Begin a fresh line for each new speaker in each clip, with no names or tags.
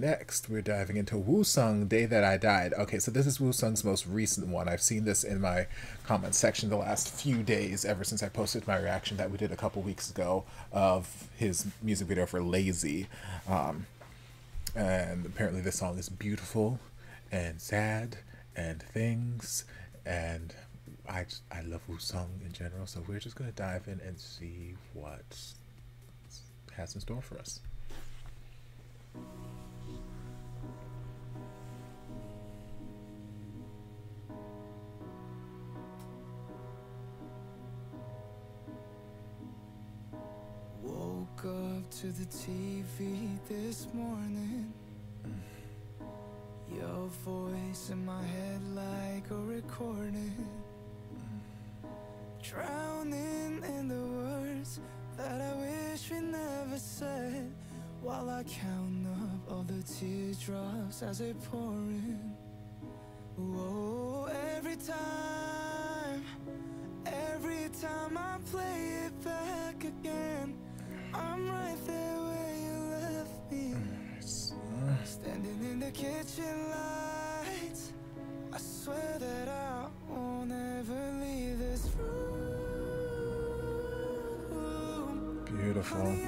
next we're diving into Woosung Day That I Died. Okay, so this is Woosung's most recent one. I've seen this in my comment section the last few days, ever since I posted my reaction that we did a couple weeks ago of his music video for Lazy. Um, and apparently, this song is beautiful and sad and things. And I, just, I love Woosung in general, so we're just going to dive in and see what has in store for us.
Woke to the TV this morning. Your voice in my head like a recording. Drowning in the words that I wish we never said. While I count up all the teardrops as they pour in. Whoa, every time, every time I play it back again, I'm right there where you left me. Standing in the kitchen lights, I swear that I won't ever leave this room.
Beautiful.
Honey,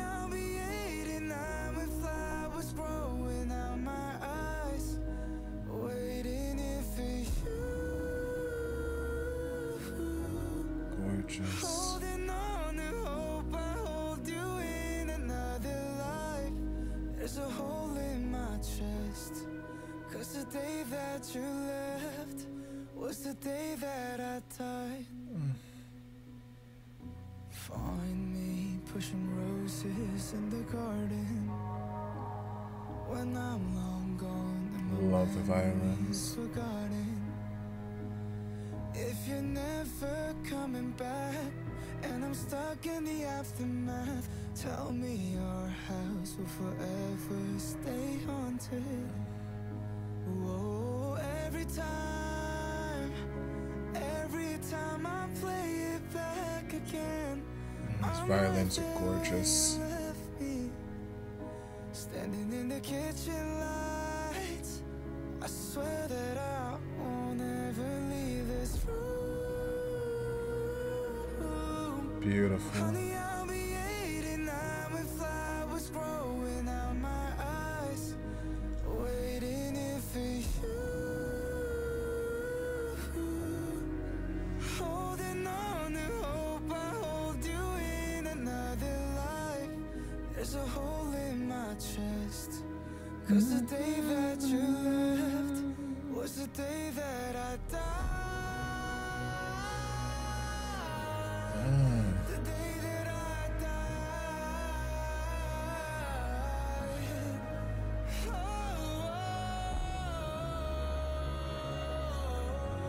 that you left was the day that I died. Mm. Find me pushing roses in the garden. When I'm long gone and my
Love the violins.
forgotten. If you're never coming back and I'm stuck in the aftermath, tell me your house will forever stay haunted.
Violins are gorgeous.
you left me. Standing in the kitchen lights, I swear that I won't ever leave this room.
Beautiful.
Cause the day that you left was the day that I died. The day that I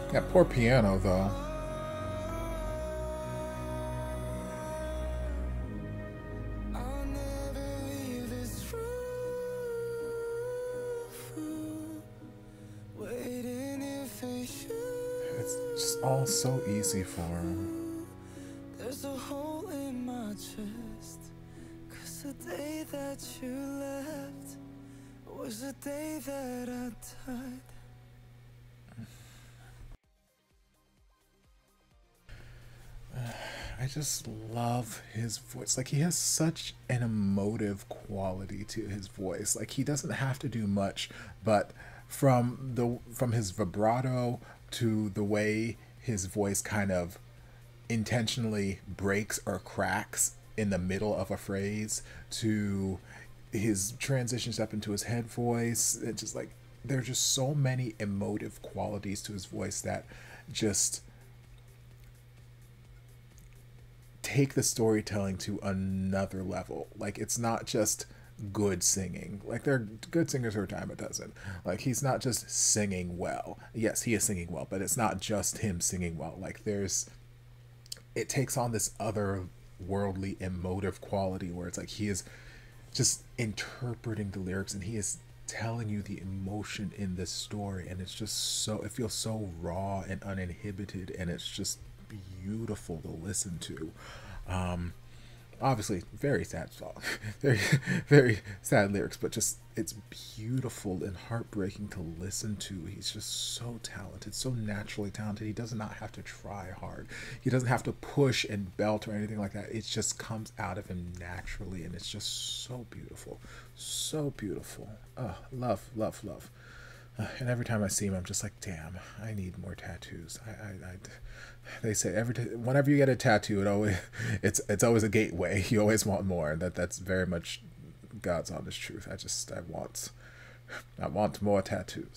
died.
That poor piano, though. Just all so easy for him.
There's a hole in my chest. Cause the day that you left was the day that I died.
I just love his voice. Like he has such an emotive quality to his voice. Like he doesn't have to do much, but from the from his vibrato to the way his voice kind of intentionally breaks or cracks in the middle of a phrase to his transitions up into his head voice it's just like there are just so many emotive qualities to his voice that just take the storytelling to another level. Like it's not just good singing. Like there are good singers who are time a dozen. Like he's not just singing well. Yes, he is singing well, but it's not just him singing well. Like there's it takes on this other worldly emotive quality where it's like he is just interpreting the lyrics and he is telling you the emotion in this story and it's just so it feels so raw and uninhibited and it's just beautiful to listen to um obviously very sad song. Very very sad lyrics but just it's beautiful and heartbreaking to listen to. He's just so talented so naturally talented. He does not have to try hard. He doesn't have to push and belt or anything like that. It just comes out of him naturally and it's just so beautiful. So beautiful. Oh love love love and every time I see him, I'm just like, damn, I need more tattoos. I, I, I they say every t- whenever you get a tattoo, it always it's it's always a gateway. You always want more, and that that's very much God's honest truth. I just I want I want more tattoos.